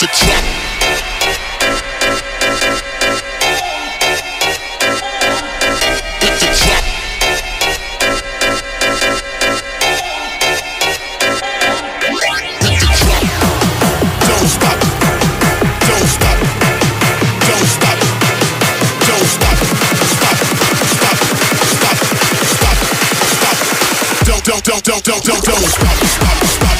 the track. don't don't don't don't don't don't stop. Stop. Stop.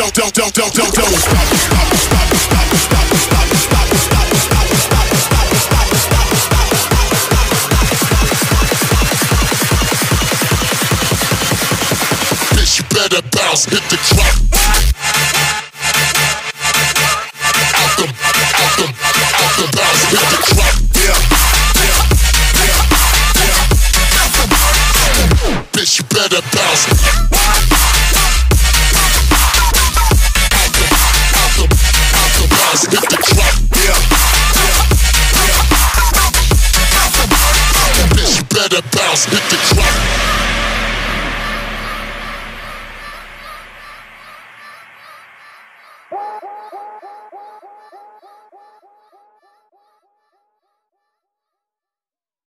Don't don't don't don't don't don't don't stop. Stop. Stop. Stop. Stop. Stop. Stop. Stop. Stop. Stop. Stop. Stop. Bitch, you better bounce. Hit the track. Out the, out the, out the bounce. Hit the track. Yeah. Yeah. Yeah. Yeah. Bitch, you better bounce.